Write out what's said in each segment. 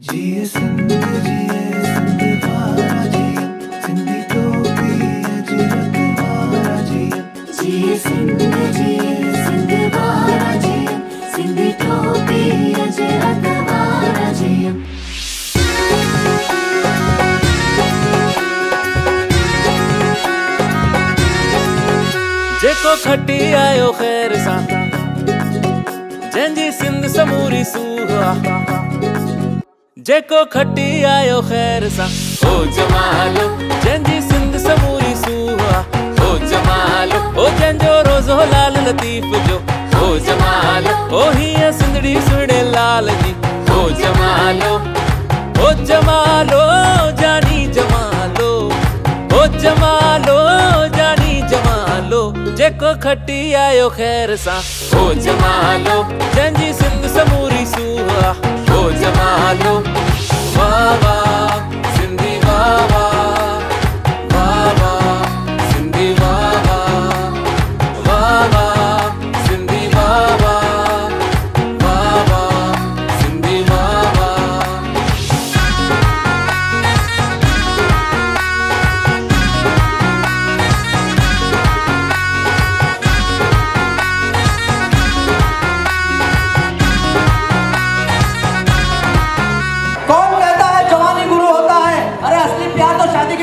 Jesus. जेको खटी आयो ख़ैर सां। जंहिंजी सिंध समूरी सूहा जेको खटी आयो ख़ैर सां। हो जमालो। जंहिंजी सिंध समूरी सूहा हो जमालो। हो जंहिंजो रोज़ो लाल लतीफ़ जो। हो जमालो। हो हीअं सिंधड़ी सुहिणे लाल जी। हो जमालो। हो जमालो जेको खटी आयो ख़ैर सां। हो जमालो जंहिंजी सिंध समूरी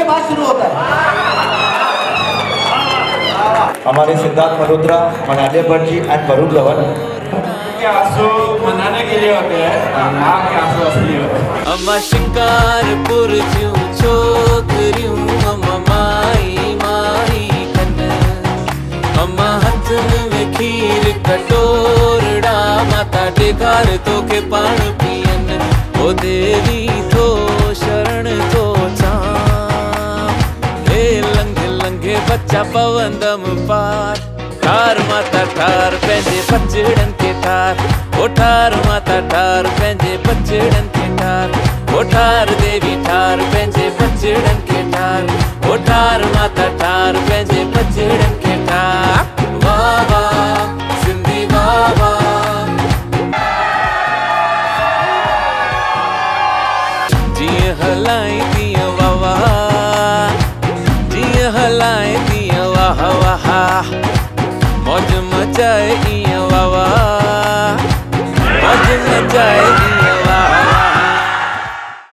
बाद शुरू होता है। हमारे सिद्धार्थ मल्होत्रा मनालिया भट्ट जी एंड वरुण धवन। के आँसू मनाने के लिए होते हैं। माँ के आँसू असली होते हैं। अम्मा शिकारपुर जूं छोकिरियूं अम्मा माई माई कन अम्मा हथनि में खीर कटोरड़ा माता ॾेखार तोखे पाण पीअन ओ देवी लंघे पार ठार माता ठार पंहिंजे बचड़नि खे ठार ओ ठार माता ठार पंहिंजे बचड़नि खे ठार ओ ठार देवी ठार पंहिंजे बचड़नि खे ठार ओ ठार माता ठार पंहिंजे बचड़नि खे ठार वाह वाह सिंधी वाह वाह जीअं हलाई तीअं वाह जीअं हलाए तीअं वाह वाह मौज मचाए ईअं वाह वाह मौज मचाए ईअं